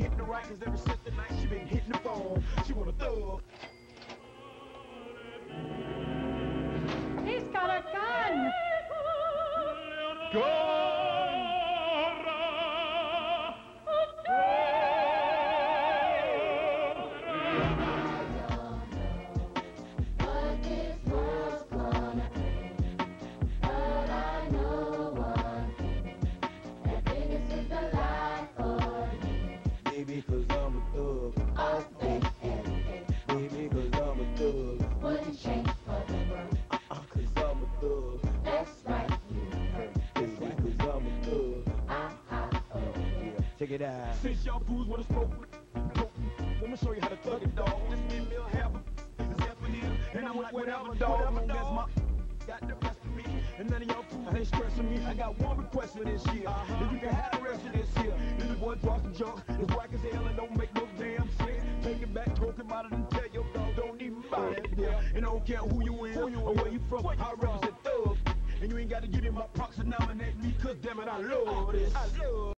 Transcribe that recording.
hitting the right, cause ever since the night she been hitting the phone. She wanna thug. He's got a gun! What Check it out. Since y'all fools wanna smoke, let me show you how to thug it, dog. This me meal half a is half and I'm like whatever, dog. Long as my got the best of me, and none of y'all fools ain't stressing me. I got one request for this year. Uh-huh. If you can have the rest of this year, if the boy drops some junk, it's whack as hell and don't make no damn sense. Take it back, talk him out of and tell your dog don't even buy that there. And I don't care who you is or where you from, I represent thug. And you ain't gotta give me my props to nominate me, cause damn it, I love uh, this. I love